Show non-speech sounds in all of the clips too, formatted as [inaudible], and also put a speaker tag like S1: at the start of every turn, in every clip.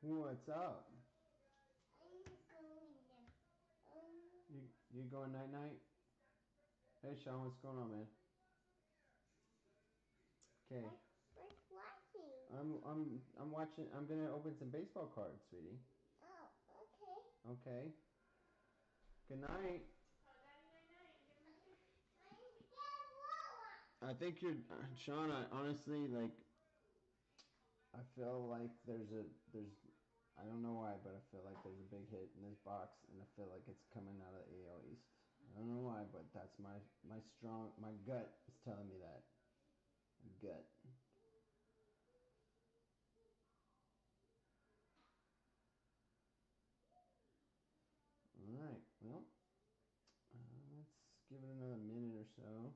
S1: What's up?
S2: I'm going um,
S1: You you going night night? Hey Sean, what's going on, man? Okay,
S2: what's watching?
S1: I'm I'm I'm watching. I'm gonna open some baseball cards, sweetie.
S2: Oh, okay.
S1: Okay. Good night. I think you're, Sean. I honestly like. I feel like there's a there's. I don't know why, but I feel like there's a big hit in this box, and I feel like it's coming out of the AL East. I don't know why, but that's my my strong my gut is telling me that. Gut. All right. Well, uh, let's give it another minute or so.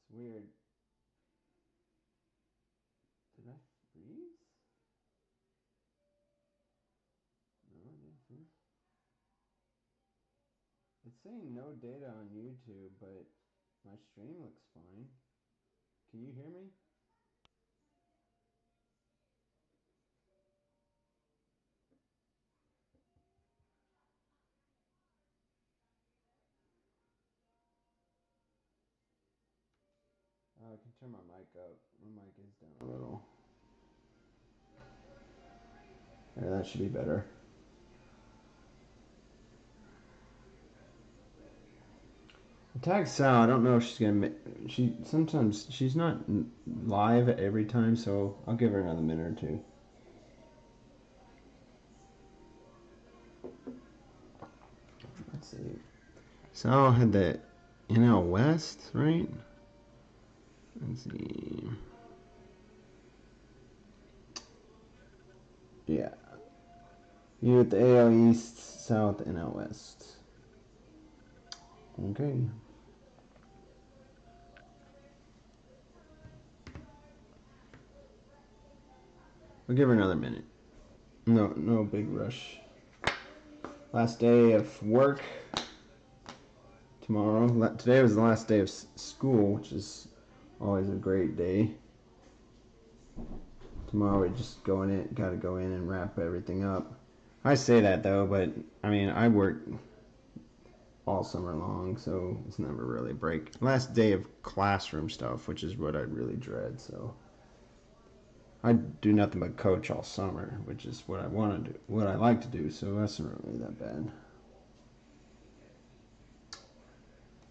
S1: It's weird. Did I freeze? No, I didn't freeze. It's saying no data on YouTube, but my stream looks fine. Can you hear me? Uh, I can turn my mic up. My mic is down a little. There, that should be better. Tag Sal, I don't know if she's gonna. She sometimes she's not live every time, so I'll give her another minute or two. Let's see. Sal had the NL West, right? Let's see. Yeah. You at the AL East, South, NL West. Okay. We'll give her another minute. No, no big rush. Last day of work. Tomorrow. Today was the last day of school, which is always a great day. Tomorrow we just go in it. Got to go in and wrap everything up. I say that though, but I mean I work all summer long, so it's never really a break. Last day of classroom stuff, which is what I really dread. So I do nothing but coach all summer, which is what I want to do, what I like to do. So that's not really that bad.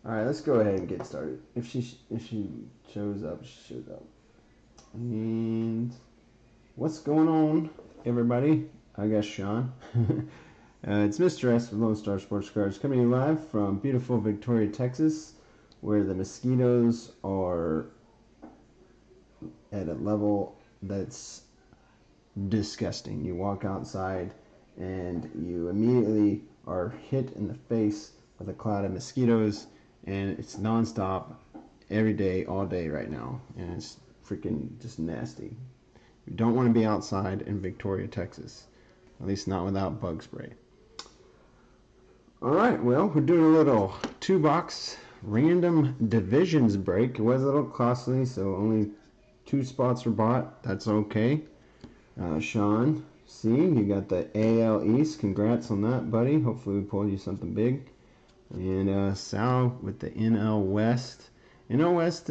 S1: All right, let's go ahead and get started. If she if she shows up, she shows up. And what's going on, everybody? I guess Sean. [laughs] uh, it's Mr. S with Lone Star Sports Cards coming live from beautiful Victoria, Texas, where the mosquitoes are at a level that's disgusting. You walk outside and you immediately are hit in the face with a cloud of mosquitoes, and it's nonstop every day, all day right now, and it's freaking just nasty. You don't want to be outside in Victoria, Texas, at least not without bug spray. All right, well, we're doing a little two box random divisions break. It was a little costly, so only two spots were bought. That's okay. Uh, Sean, see, you got the AL East. Congrats on that, buddy. Hopefully, we pulled you something big. And uh, Sal with the NL West. NL West,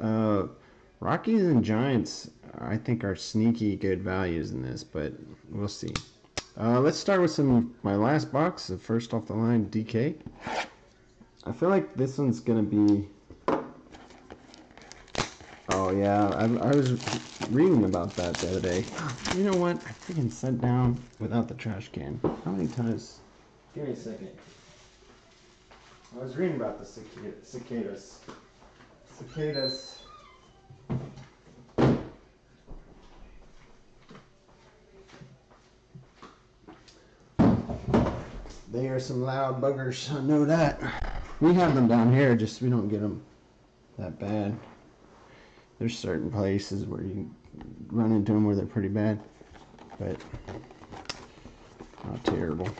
S1: uh, Rockies and Giants, I think, are sneaky good values in this, but we'll see. Uh, let's start with some my last box. The first off the line, DK. I feel like this one's gonna be. Oh yeah, I, I was reading about that the other day. [gasps] You know what? I freaking sat down without the trash can. How many times? Give me a second. I was reading about the cicada, cicadas. Cicadas. They are some loud buggers. I know that. We have them down here, just we don't get them that bad. There's certain places where you run into them where they're pretty bad, but not terrible.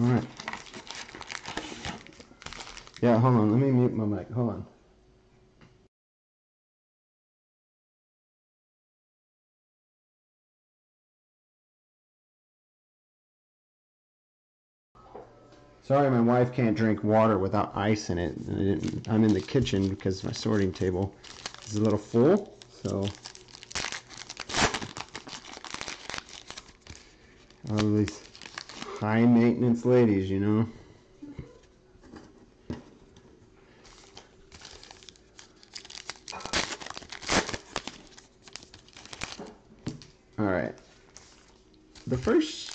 S1: All right. Yeah, hold on. Let me mute my mic. Hold on. Sorry, my wife can't drink water without ice in it. I'm in the kitchen because my sorting table is a little full. So all these high maintenance ladies, you know. All right. The first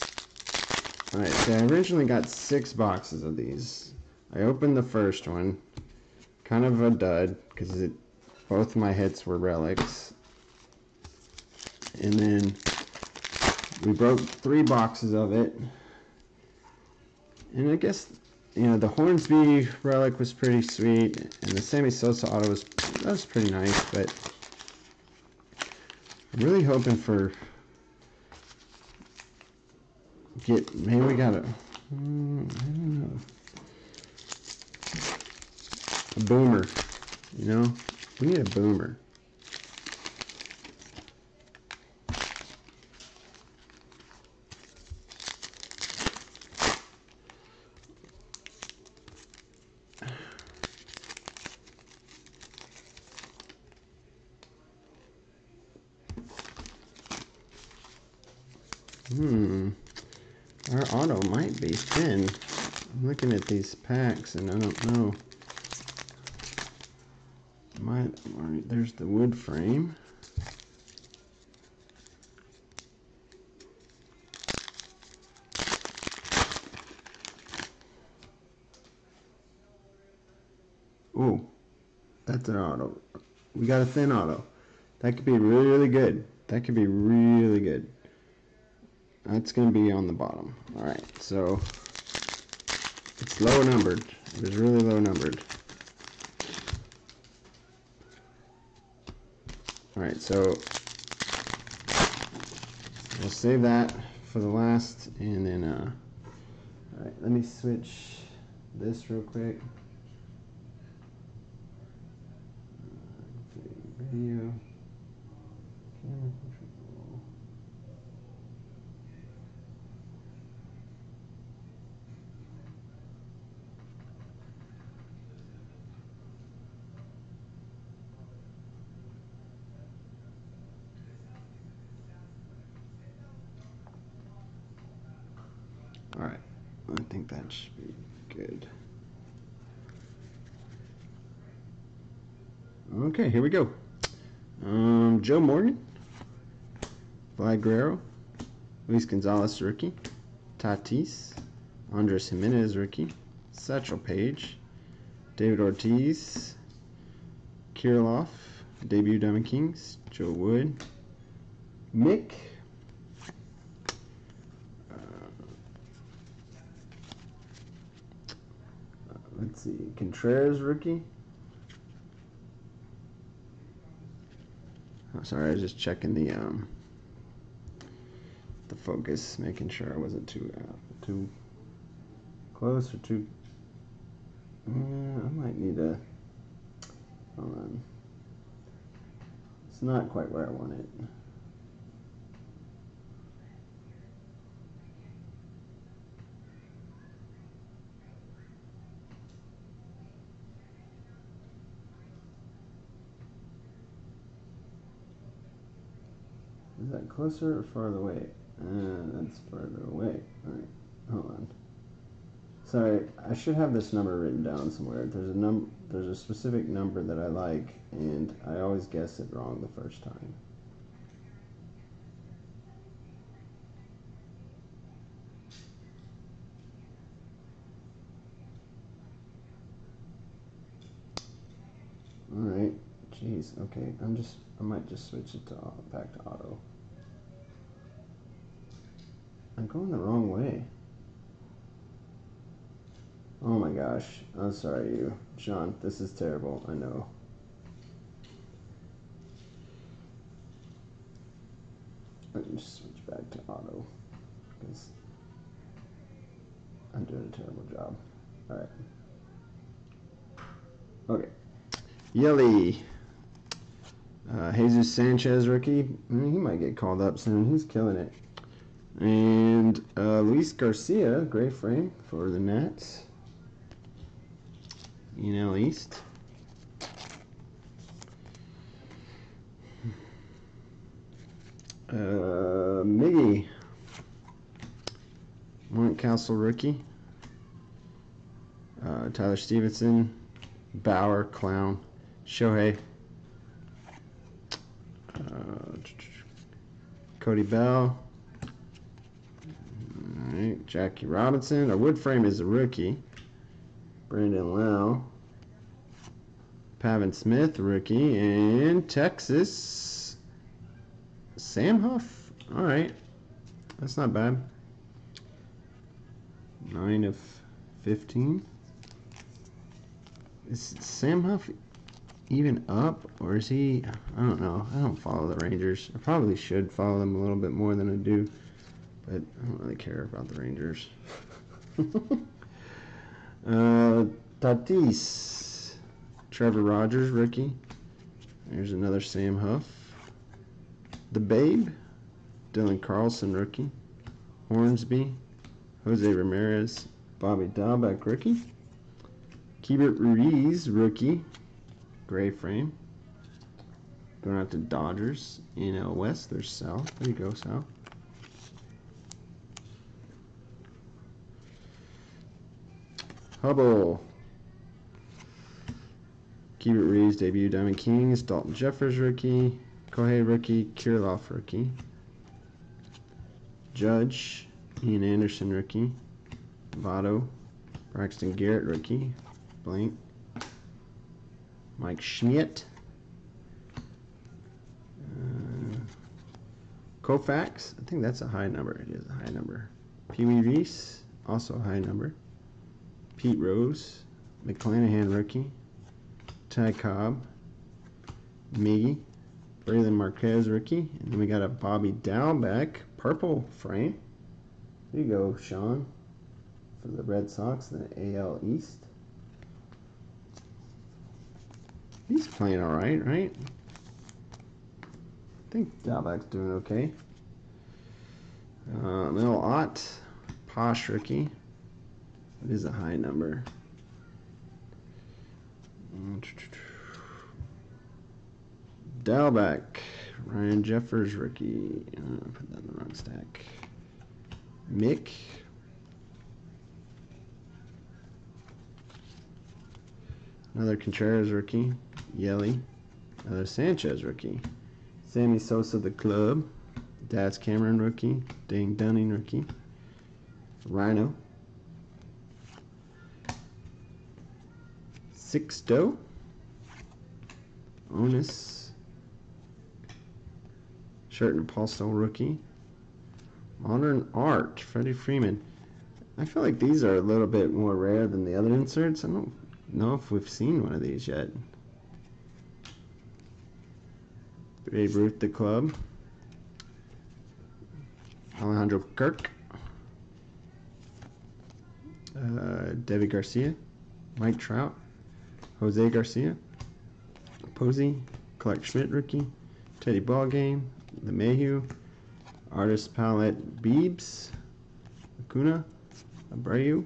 S1: Alright, so I originally got six boxes of these. I opened the first one, kind of a dud, because it both my hits were relics. And then we broke three boxes of it. And I guess, you know, the Hornsby relic was pretty sweet, and the Sammy Sosa auto was, that was pretty nice, but I'm really hoping for get maybe we got a, mm, a boomer. You know, we need a boomer. Hmm. Our auto might be thin. I'm looking at these packs and I don't know. Might, there's the wood frame. Oh, that's an auto. We got a thin auto. That could be really, really good. That could be really good. That's going to be on the bottom. All right, so low numbered. It was really low numbered. All right, so we'll save that for the last, and then, uh, all right, let me switch this real quick. Uh, video, camera control. All right, Be good. Okay, here we go. Um, Joe Morgan, Vlad Guerrero, Luis Gonzalez rookie, Tatis, Andres Jimenez rookie, Satchel Paige, David Ortiz, Kirilloff, debut Diamond Kings, Joe Wood, Mick, uh, let's see, Contreras rookie. Oh, sorry, I was just checking the um the focus, making sure I wasn't too uh, too close or too. Yeah, I might need a. Hold on. It's not quite where I want it. Is that closer or farther away? Uh, that's farther away. Alright, hold on. Sorry, I should have this number written down somewhere. There's a num there's a specific number that I like and I always guess it wrong the first time. Alright, jeez, okay, I'm just, I might just switch it to uh, back to auto. I'm going the wrong way. Oh my gosh. I'm sorry, you. Sean, this is terrible. I know. Let me just switch back to auto. Because I'm doing a terrible job. Alright. Okay. Yelly. Uh, Jesus Sanchez rookie. Mean, he might get called up soon. He's killing it. And uh, Luis Garcia, gray frame for the Nats. know, East. Uh, Miggy. Mountcastle rookie. Uh, Tyler Stephenson. Bauer, Clown. Shohei. Uh, Cody Bell. All right, Jackie Robinson. Our wood frame is a rookie. Brandon Lau. Pavin Smith, rookie. And Texas. Sam Huff. All right. That's not bad. 9 of 15. Is Sam Huff even up? Or is he. I don't know. I don't follow the Rangers. I probably should follow them a little bit more than I do. But I don't really care about the Rangers. [laughs] uh, Tatis. Trevor Rogers, rookie. There's another Sam Huff. The Babe. Dylan Carlson, rookie. Hornsby. Jose Ramirez. Bobby Dalbec, rookie. Keibert Ruiz, rookie. Gray frame. Going out to Dodgers. NL uh, West. There's Sal. There you go, Sal. Hubbell. Keibert Ruiz debut Diamond Kings. Dalton Jeffers rookie. Kohei rookie. Kirilloff rookie. Judge. Ian Anderson rookie. Votto. Braxton Garrett rookie. Blank. Mike Schmidt. Uh, Koufax. I think that's a high number. It is a high number. Pee Wee Reese. Also a high number. Pete Rose. McClanahan rookie. Ty Cobb. Miggy. Brailyn Marquez rookie. And then we got a Bobby Dalbec purple frame. There you go, Sean. For the Red Sox the AL East. He's playing all right, right? I think Dalbec's doing okay. Uh, Mel Ott, Posh rookie. It is a high number. Dalbec, Ryan Jeffers rookie. Uh, put that in the wrong stack. Mick. Another Contreras rookie. Yelly. Another Sanchez rookie. Sammy Sosa, the club. Daz Cameron rookie. Dane Dunning rookie. Rhino. Sixto. Onus. Shirt and Paulson rookie. Modern Art, Freddie Freeman. I feel like these are a little bit more rare than the other inserts. I don't know if we've seen one of these yet. Babe Ruth, the club. Alejandro Kirk. Uh, Debbie Garcia. Mike Trout. Jose Garcia. Posey. Clarke Schmidt, rookie. Teddy Ballgame. The Mayhew. Artist Palette Beebs. Acuna. Abreu.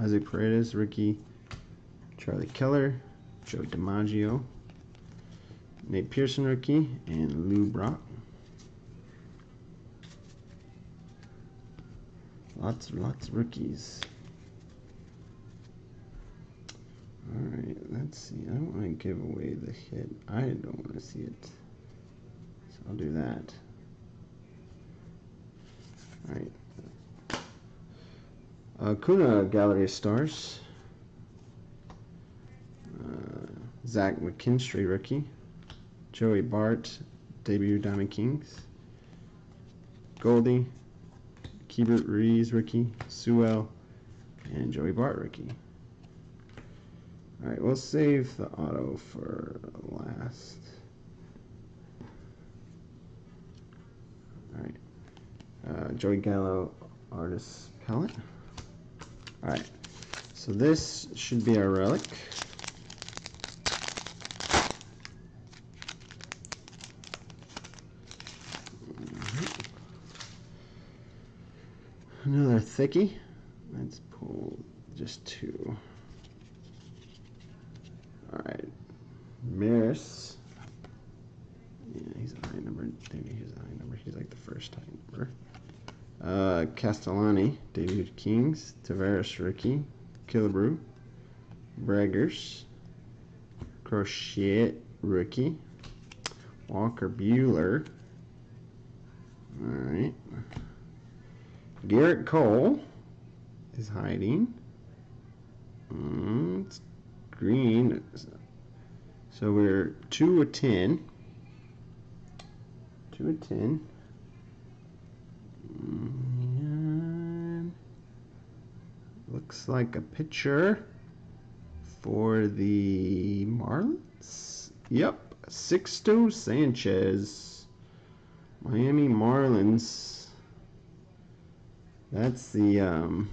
S1: Isaac Paredes, rookie. Charlie Keller. Joe DiMaggio. Nate Pearson rookie, and Lou Brock. Lots, lots of rookies. Alright, let's see. I don't want to give away the hit. I don't want to see it. So I'll do that. Alright. Uh, Kuna Gallery Stars. Uh, Zach McKinstry, rookie. Joey Bart, debut Diamond Kings. Goldie, Keibert Ruiz, rookie. Sewell, and Joey Bart, rookie. Alright, we'll save the auto for last. Alright. Uh, Joey Gallo, artist palette. Alright, so this should be our relic. Another thickie. Let's pull just two. All right. Maris. Yeah, he's a high number. Maybe he's a high number. He's like the first high number. Uh, Castellani, David Kings, Taveras Ricky, Killebrew, Braggers, Crochet Rookie, Walker Buehler. Alright. Gerrit Cole is hiding. Mm, it's green. So we're 2 of 10. 2 of 10. And looks like a pitcher for the Marlins. Yep, Sixto Sanchez. Miami Marlins. That's the um,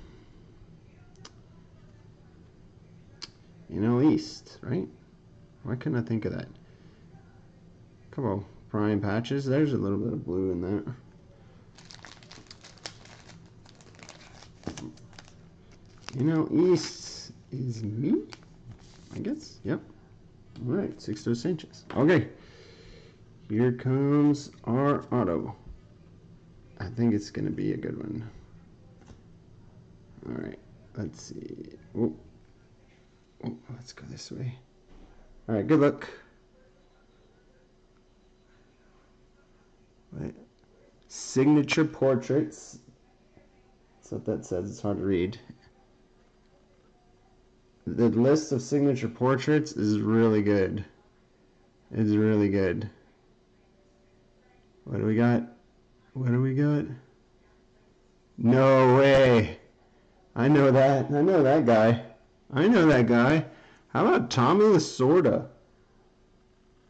S1: NL East, right? Why couldn't I think of that? Couple prime patches. There's a little bit of blue in there. You know East is me, I guess. Yep. All right, six Sixto Sanchez. Okay. Here comes our auto. I think it's going to be a good one. All right, let's see. Oh, let's go this way. All right, good luck. Right. Signature portraits. That's what that says. It's hard to read. The list of signature portraits is really good. It's really good. What do we got? What do we got? No way. I know that. I know that guy. I know that guy. How about Tommy Lasorda?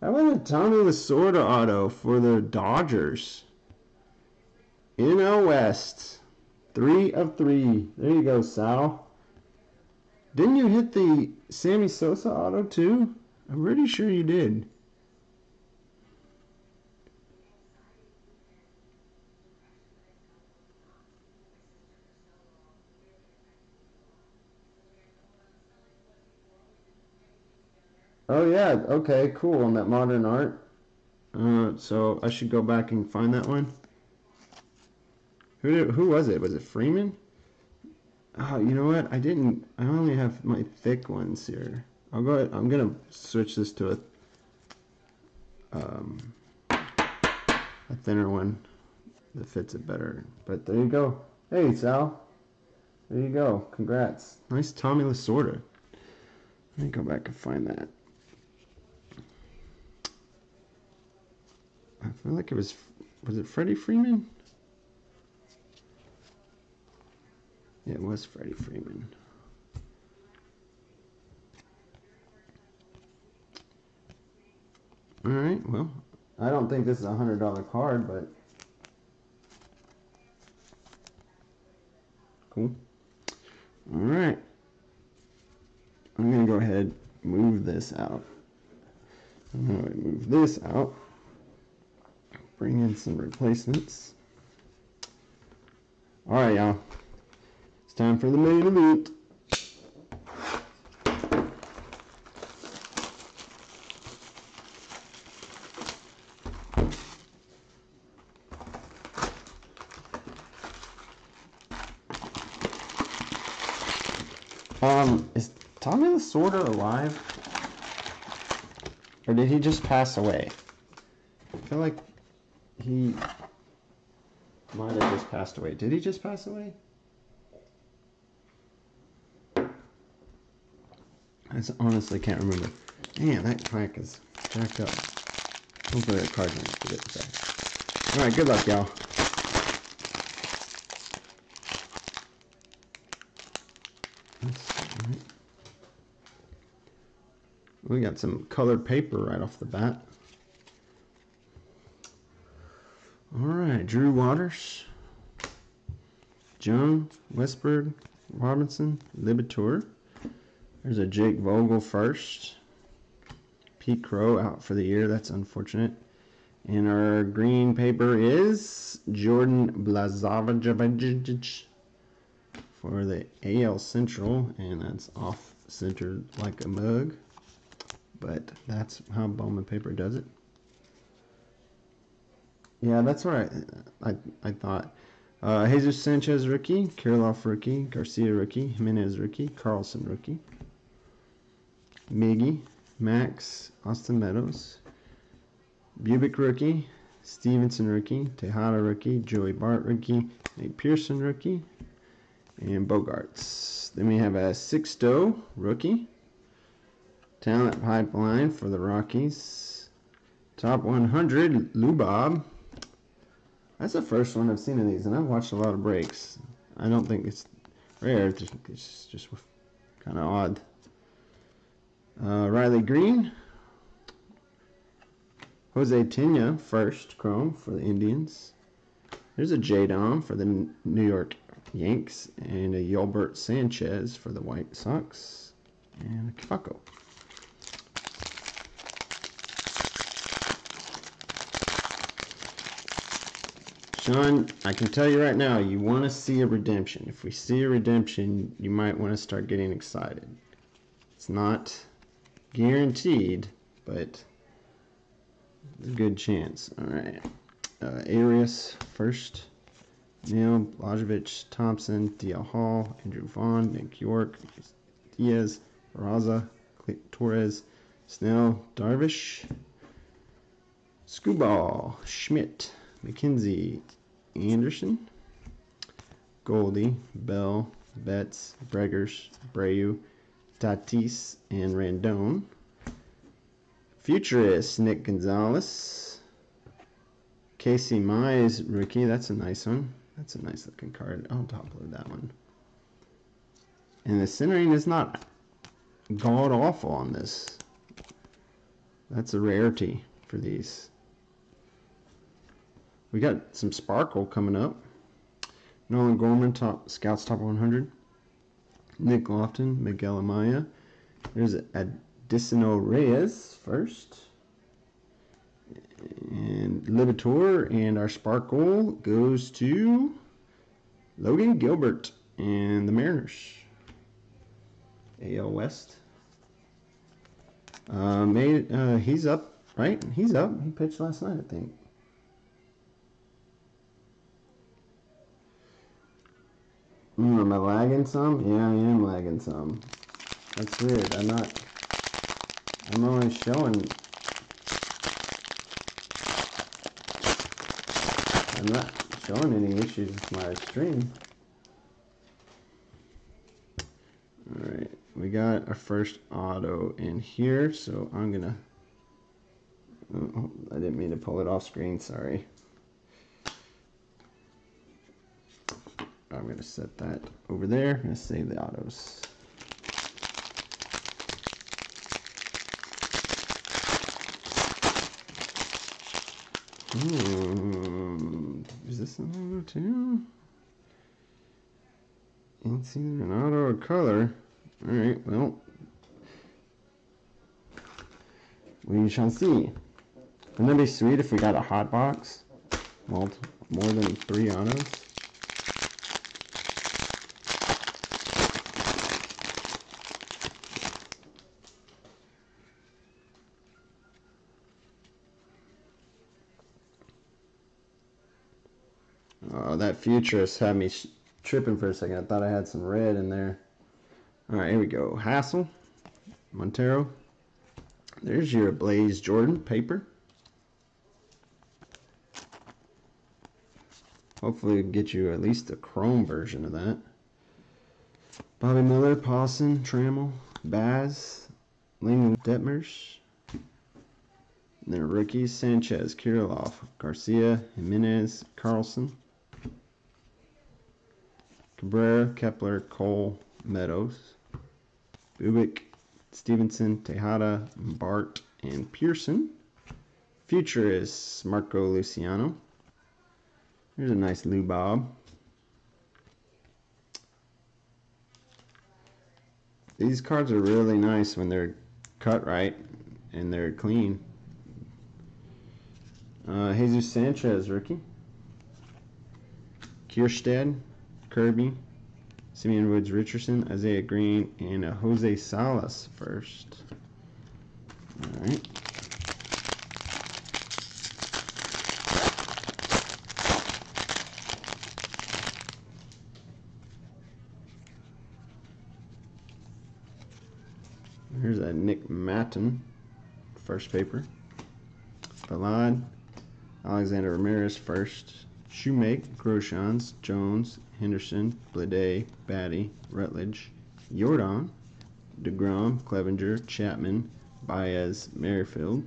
S1: How about a Tommy Lasorda auto for the Dodgers? NL West. Three of three. There you go, Sal. Didn't you hit the Sammy Sosa auto too? I'm pretty sure you did. Oh yeah, okay, cool. On that modern art. Uh, so I should go back and find that one. Who did, who was it? Was it Freeman? Oh, you know what? I didn't. I only have my thick ones here. I'll go. Ahead, I'm gonna switch this to a um, a thinner one that fits it better. But there you go. Hey Sal. There you go. Congrats. Nice Tommy Lasorda. Let me go back and find that. I feel like it was, was it Freddie Freeman? It was Freddie Freeman. All right, well, I don't think this is a hundred dollar card, but cool. All right, I'm gonna go ahead move this out. I'm gonna move this out bring in some replacements. All right, y'all. It's time for the main event. Um, is Tommy Lasorda alive? Or did he just pass away? I feel like he might have just passed away. Did he just pass away? I honestly can't remember. Man, that pack is jacked up. Hopefully the card didn't get it back. Alright, good luck, y'all. We got some colored paper right off the bat. All right, Drew Waters, John Westberg, Robinson, Liberatore. There's a Jake Vogel first. Pete Crow out for the year. That's unfortunate. And our green paper is Jordan Blazavage for the AL Central, and that's off centered like a mug. But that's how Bowman Paper does it. Yeah, that's what I, I, I thought. Uh, Jesus Sanchez rookie, Kirilloff rookie, Garcia rookie, Jimenez rookie, Carlson rookie, Miggy, Max, Austin Meadows, Bubic rookie, Stevenson rookie, Tejada rookie, Joey Bart rookie, Nate Pearson rookie, and Bogaerts. Then we have a Sixto rookie, talent pipeline for the Rockies, top 100 Lou Bob. That's the first one I've seen of these, and I've watched a lot of breaks. I don't think it's rare. It's just, just kind of odd. Uh, Riley Greene. Jose Tena, first chrome for the Indians. There's a J Dom for the New York Yanks, and a Yolbert Sanchez for the White Sox, and a Kafako. Sean, I can tell you right now, you want to see a redemption. If we see a redemption, you might want to start getting excited. It's not guaranteed, but it's a good chance. All right. Uh, Arias first. Neil, Blazevich, Thompson, D.L. Hall, Andrew Vaughn, Nick York, Diaz, Raza, Torres, Snell, Darvish, Skubal, Schmidt, McKenzie, Anderson, Goldie, Bell, Betts, Breggers, Breu, Tatis, and Randone. Futurist, Nick Gonzalez. Casey Mize, rookie. That's a nice one. That's a nice looking card. I'll top load that one. And the centering is not god awful on this. That's a rarity for these. We got some sparkle coming up. Nolan Gorman, top Scouts Top 100. Nick Loftin, Miguel Amaya. There's Adisino Reyes first. And Libertor and our sparkle goes to Logan Gilbert and the Mariners. AL West. Uh, made, uh, he's up, right? He's up. He pitched last night, I think. Mm, am I lagging some? Yeah, I am lagging some. That's weird. I'm not. I'm only showing. I'm not showing any issues with my stream. Alright, we got our first auto in here, so I'm gonna. Oh, I didn't mean to pull it off screen, sorry. I'm going to set that over there. To save the autos. Hmm, is this an auto too? It's either an auto or color. Alright, well. We shall see. Wouldn't that be sweet if we got a hot box? More than three autos? That futurist had me tripping for a second. I thought I had some red in there. All right, here we go. Hassell, Montero. There's your Blaze Jordan paper. Hopefully get you at least a chrome version of that. Bobby Miller, Pawson, Trammell, Baz, Lingman Detmers. And then rookies, Sanchez, Kirilloff, Garcia, Jimenez, Carlson. Cabrera, Kepler, Cole, Meadows, Bubic, Stevenson, Tejada, Bart, and Pearson. Future is Marco Luciano. Here's a nice Lou Bob. These cards are really nice when they're cut right and they're clean. Uh, Jesus Sanchez, rookie. Kjerstad, Kirby, Simeon Woods Richardson, Isaiah Green, and Jose Salas first. All right. Here's a Nick Maton, first paper. Ballad, Alexander Ramirez first. Shoemake, Groshans, Jones, Henderson, Blade, Batty, Rutledge, Jordan, DeGrom, Clevenger, Chapman, Baez, Merrifield.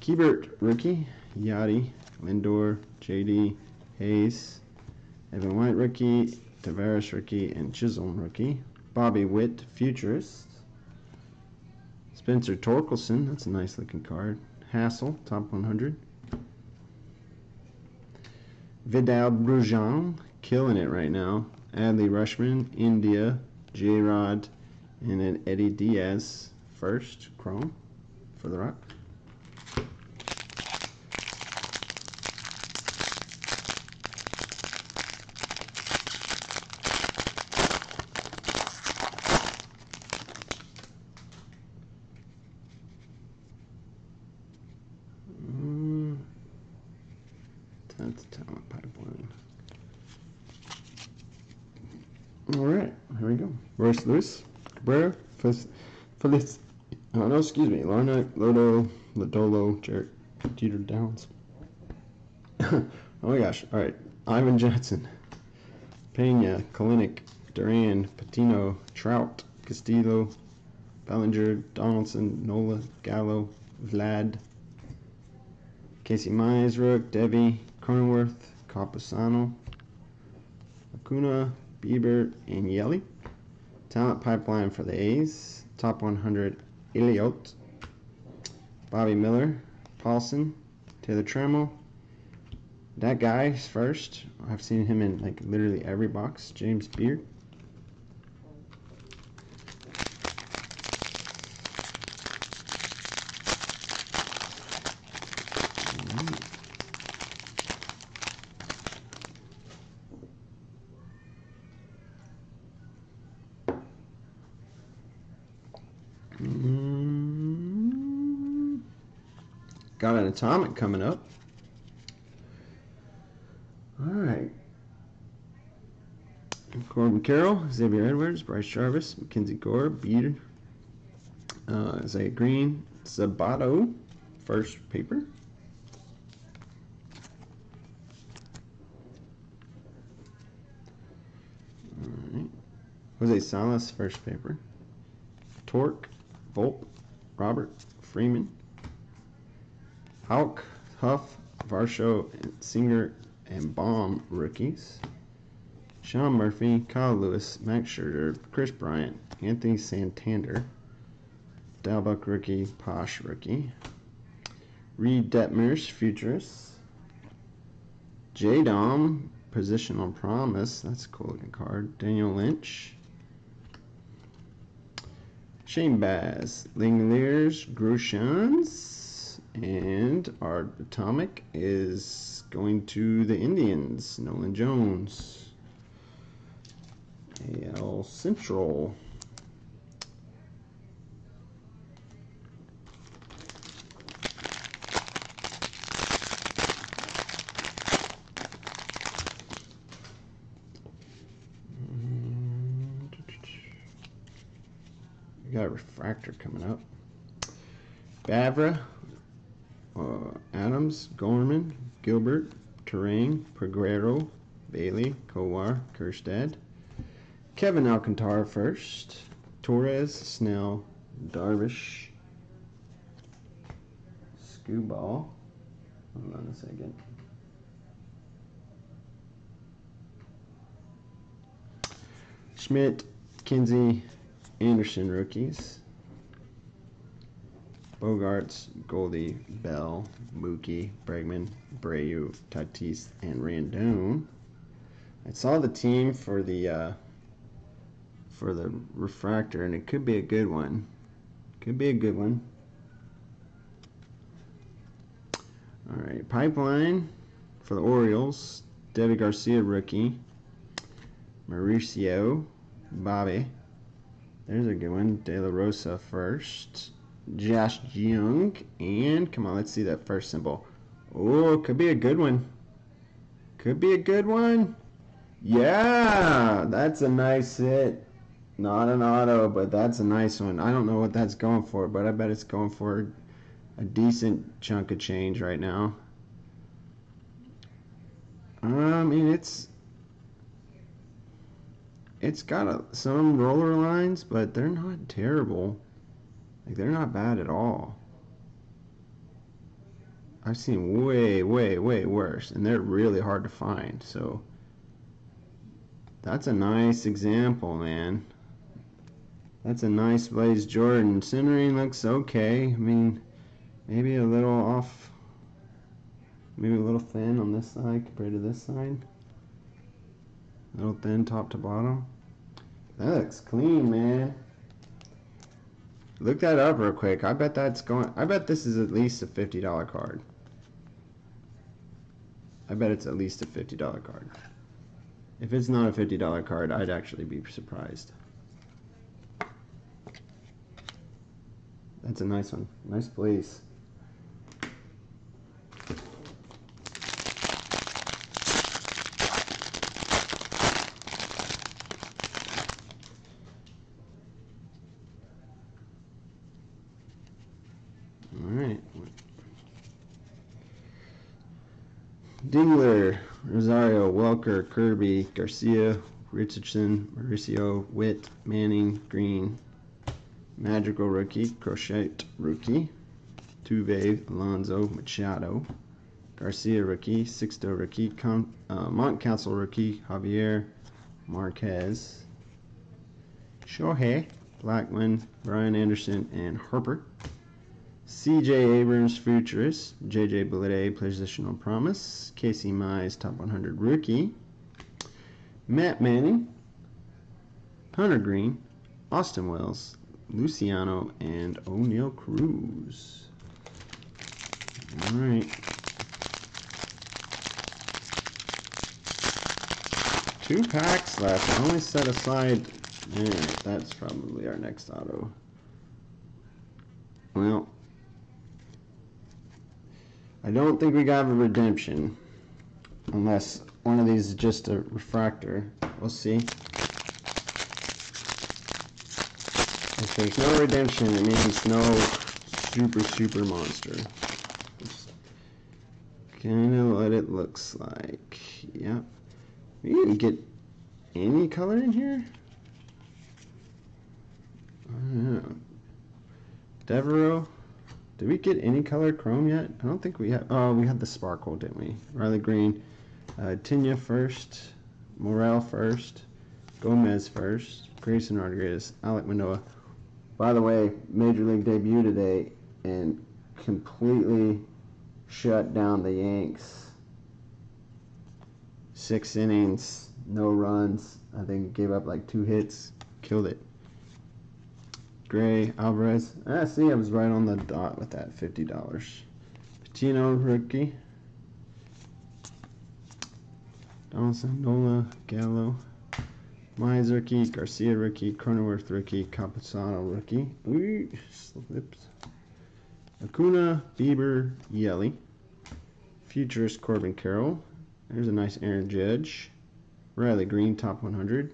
S1: Keibert, rookie. Yachty, Lindor, JD, Hayes, Evan White, rookie. Taveras, rookie, and Chisholm, rookie. Bobby Witt, futurist. Spencer Torkelson, that's a nice looking card. Hassell, top 100. Vidal Brujan, killing it right now. Adley Rutschman, India, J Rod, and then Eddie Diaz, first Chrome for the Rock. Mm, That's talent pipeline. All right, here we go. Royce Lewis, Cabrera, Feliz, oh no, excuse me, Larnach, Lodo, Lodolo, Jeter Downs. [coughs] oh my gosh, all right. Ivan Johnson, Pena, Kalinick, Duran, Patino, Trout, Castillo, Bellinger, Donaldson, Nola, Gallo, Vlad, Casey Mize, Rook, Devi, Cronenworth, Capasano, Acuna, Bieber, and Yelly. Talent pipeline for the A's. Top 100, Eliot, Bobby Miller, Paulson, Taylor Trammell. That guy's first. I've seen him in like literally every box. James Beard. Mm. Got an atomic coming up. All right. Corbin Carroll, Xavier Edwards, Bryce Jarvis, Mackenzie Gore, Beater, uh, Isaiah Green, Zabato, first paper. Right. Jose Salas, first paper. Torque, Volp, Robert, Freeman, Hauk, Huff, Varsho, and Singer, and Baum rookies. Sean Murphy, Kyle Lewis, Max Scherzer, Kris Bryant, Anthony Santander, Dalbec rookie, Posh rookie, Reed Detmers, Futurist, J Dom, Positional Promise, that's a cool looking card, Daniel Lynch, Shane Baz, Lingliers, Groshans, and our atomic is going to the Indians, Nolan Jones. AL Central. We got a refractor coming up. Vavra, uh, Adams, Gorman, Gilbert, Terrain, Peguero, Bailey, Kowar, Kjerstad. Kevin Alcantara first. Torres, Snell, Darvish, Skubal. Hold on a second. Schmidt, Kinsey, Anderson rookies. Bogaerts, Goldie, Bell, Mookie, Bregman, Brayu, Tatis, and Randone. I saw the team for the uh, for the refractor, and it could be a good one. Could be a good one. All right, pipeline for the Orioles. Debbie Garcia, rookie. Mauricio, Bobby. There's a good one. De La Rosa first. Josh Jung. And come on, let's see that first symbol. Oh, could be a good one. Could be a good one. Yeah, that's a nice hit. Not an auto, but that's a nice one. I don't know what that's going for, but I bet it's going for a decent chunk of change right now. I mean, it's it's got a, some roller lines, but they're not terrible. Like they're not bad at all. I've seen way, way, way worse, and they're really hard to find. So that's a nice example, man. That's a nice Blaze Jordan. Centering looks okay. I mean, maybe a little off, maybe a little thin on this side compared to this side. A little thin top to bottom. That looks clean, man. Look that up real quick. I bet that's going, I bet this is at least a $50 card. I bet it's at least a $50 card. If it's not a $50 card, I'd actually be surprised. That's a nice one. Nice place. Kirby, Garcia, Richardson, Mauricio, Witt, Manning, Greene, Madrigal rookie, Crochet rookie, Tuve, Alonso, Machado, Garcia rookie, Sixto rookie, Con, uh, rookie, Javier, Marquez, Shohei, Blackmon, Brian Anderson, and Harper. CJ Abrams, Futurist, JJ Bleday, Positional Promise, Casey Mize, Top 100 Rookie, Matt Manning, Hunter Greene, Austin Wells, Luciano, and Oneil Cruz. All right. Two packs left. I only set aside. Alright, that's probably our next auto. Well, I don't think we got a redemption. Unless one of these is just a refractor. We'll see. If there's no redemption, it means no super, super monster. Kind of what it looks like. Yep. We didn't get any color in here? I don't know. Devereaux? Did we get any color chrome yet? I don't think we have. Oh, we had the sparkle, didn't we? Riley Greene. Uh, Tinya first. Morel first. Gomez first. Grayson Rodriguez. Alek Manoah. By the way, Major League debut today and completely shut down the Yanks. Six innings, no runs. I think gave up like two hits. Killed it. Gray, Alvarez. Ah, see I was right on the dot with that $50. Patino, rookie. Donaldson, Nola, Gallo. Mize rookie, Garcia rookie, Cronenworth rookie, Campusano rookie. Ooh, slips. Acuna, Bieber, Yelly. Futurist Corbin Carroll. There's a nice Aaron Judge. Riley Greene, top 100.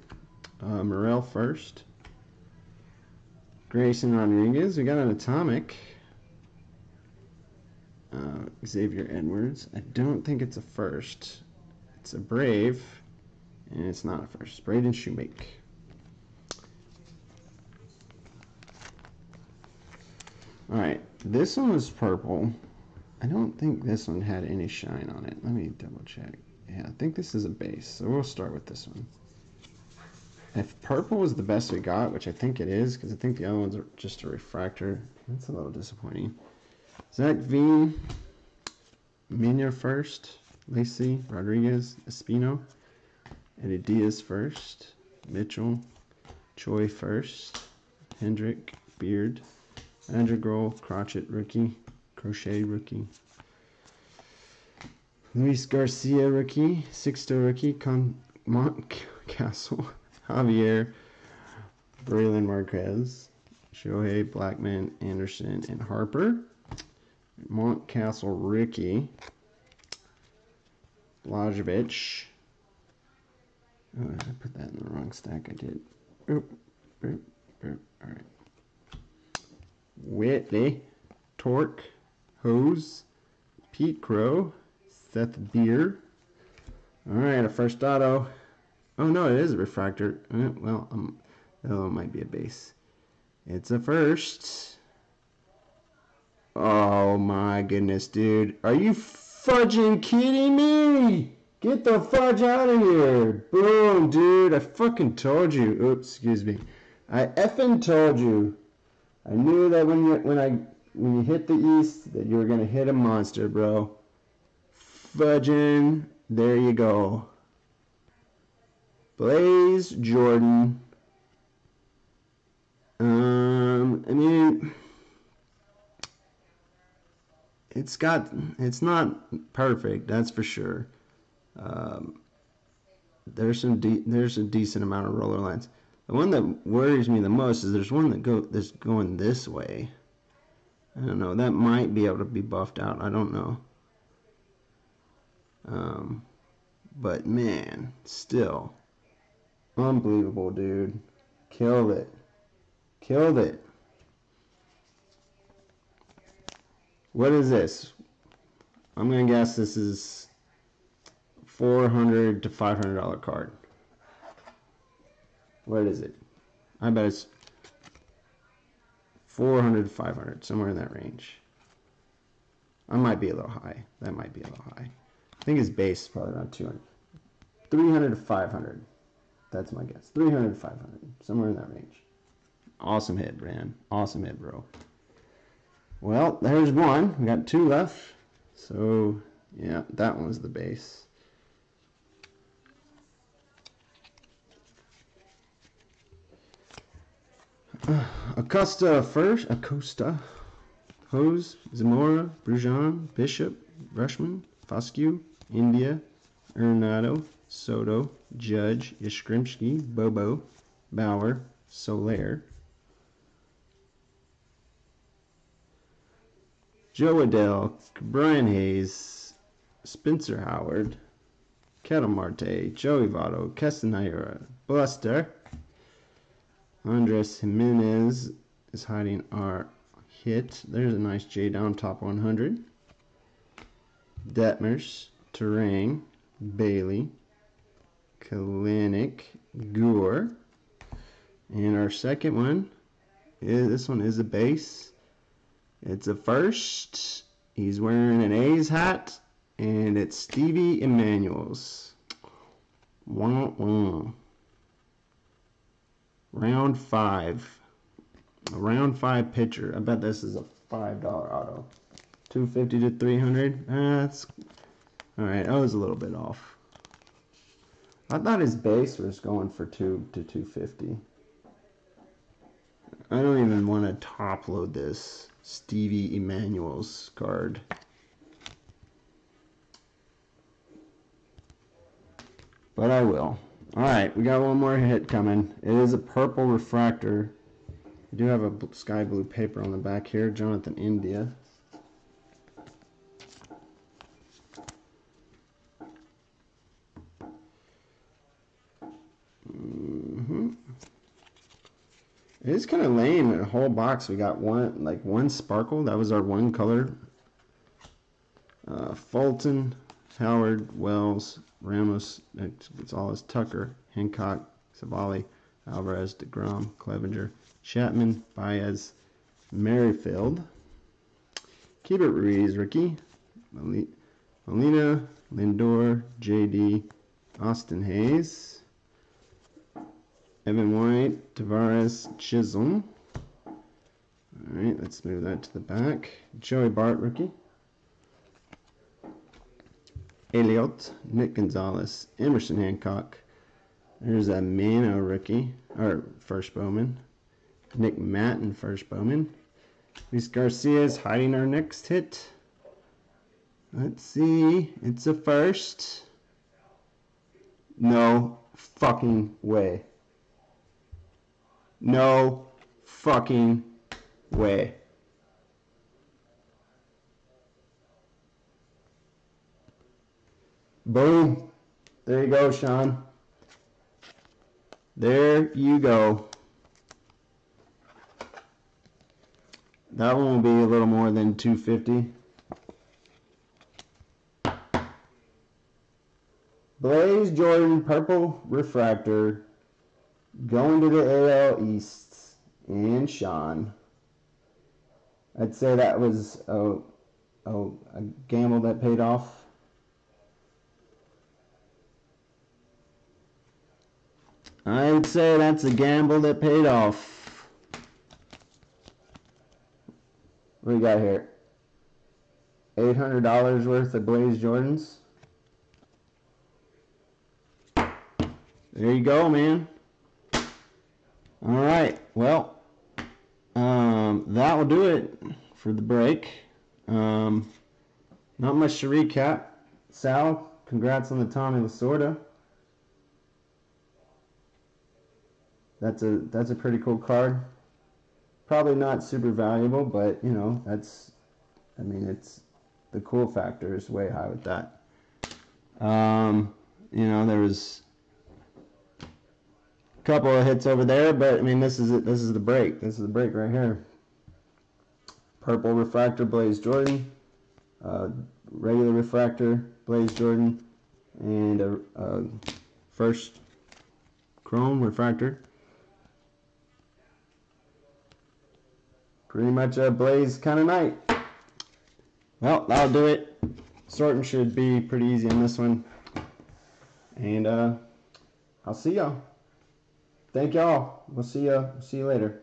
S1: Uh, Morel first. Grayson Rodriguez. We got an Atomic. Uh, Xavier Edwards. I don't think it's a first. It's a Brave. And it's not a first. Braden Shoemake. Alright, this one was purple. I don't think this one had any shine on it. Let me double check. Yeah, I think this is a base, so we'll start with this one. If purple was the best we got, which I think it is, because I think the other ones are just a refractor, that's a little disappointing. Zach Veen, Mina first, Lacey, Rodriguez, Espino, Eddie Diaz first, Mitchell, Choi first, Hendrick, Beard, Andrew Grohl, Crochet rookie, Crochet rookie, Luis Garcia rookie, Sixto rookie, Con Mountcastle, [laughs] Javier, Brailyn Marquez, Shohei, Blackmon, Anderson, and Harper. Mountcastle, Ricky, Blajovic. Oh, I put that in the wrong stack. I did. Oop, oop, oop. All right. Whitley, Torque, Hose, Pete Crow, Seth Beer. All right, a first auto. Oh no, it is a refractor. Well, um, oh, might be a base. It's a first. Oh my goodness, dude. Are you fudging kidding me? Get the fudge out of here. Boom, dude. I fucking told you. Oops, excuse me. I effing told you. I knew that when you when I when you hit the east that you were gonna hit a monster, bro. Fudging. There you go. Blaze Jordan. Um, I mean, it's got it's not perfect, that's for sure. Um, there's some de- there's a decent amount of roller lines. The one that worries me the most is there's one that go that's going this way. I don't know. That might be able to be buffed out. I don't know. Um, but man, still unbelievable, dude. Killed it. Killed it. What is this? I'm gonna guess this is 400 to 500 dollar card. What is it? I bet it's 400 to 500, somewhere in that range. I might be a little high. That might be a little high. I think his base is probably around 200. 300 to 500. That's my guess. 300 to 500, somewhere in that range. Awesome hit, Brand. Awesome hit, bro. Well, there's one. We got two left. So, yeah, that one was the base. Uh, [sighs] Acosta first. Acosta. Hose, Zamora, Brujan, Bishop, Rutschman, Foscue, India, Ernado, Soto, Judge, Yashkrimsky, Bobo, Bauer, Soler, Jo Adell, Brian Hayes, Spencer Howard, Ketel Marte, Joey Votto, Castanera, Buster, Andres Gimenez is hiding our hit. There's a nice J down top 100. Detmers, Terrain, Bailey, Kelenic, Gore. And our second one, is, this one is a base. It's a first. He's wearing an A's hat, and it's Stevie Emanuels. Wah, wah. Round five. A round five pitcher. I bet this is a five dollar auto. Two fifty to three hundred. That's all right. I was a little bit off. I thought his base was going for two to two fifty. I don't even want to top load this Stevie Emanuel's card. But I will. Alright, we got one more hit coming. It is a purple refractor. We do have a sky blue paper on the back here. Jonathan India. It is kind of lame. In a whole box, we got one like one sparkle. That was our one color. Uh, Fulton, Howard, Wells, Ramos, Gonzalez, Tucker, Hancock, Savali, Alvarez, DeGrom, Clevenger, Chapman, Baez, Merrifield. Keep it Ruiz, Ricky, Molina, Lindor, JD, Austin Hays, Evan White, Taveras, Chisholm. All right, let's move that to the back. Joey Bart, rookie. Elliott, Nick Gonzalez, Emerson Hancock. There's a Mano rookie, or first Bowman. Nick Matten, first Bowman. Luis Garcia is hiding our next hit. Let's see. It's a first. No fucking way. No fucking way. Boom. There you go, Sean. There you go. That one will be a little more than 250. Blaze Jordan Purple Refractor going to the AL East and Sean. I'd say that was a, a, a gamble that paid off. I would say that's a gamble that paid off. What do we got here? $800 worth of Blaze Jordans. There you go, man. All right. Well, um, that will do it for the break. Um, not much to recap. Sal, congrats on the Tommy Lasorda. That's a that's a pretty cool card. Probably not super valuable, but you know that's. I mean, it's the cool factor is way high with that. Um, you know, there was couple of hits over there, but I mean, this is it. This is the break. This is the break right here. Purple refractor, Blaze Jordan. Uh, regular refractor, Blaze Jordan, and a, a first chrome refractor. Pretty much a blaze kind of night. Well, that'll do it. Sorting should be pretty easy on this one. And uh, I'll see y'all. Thank y'all. We'll see you. See you later.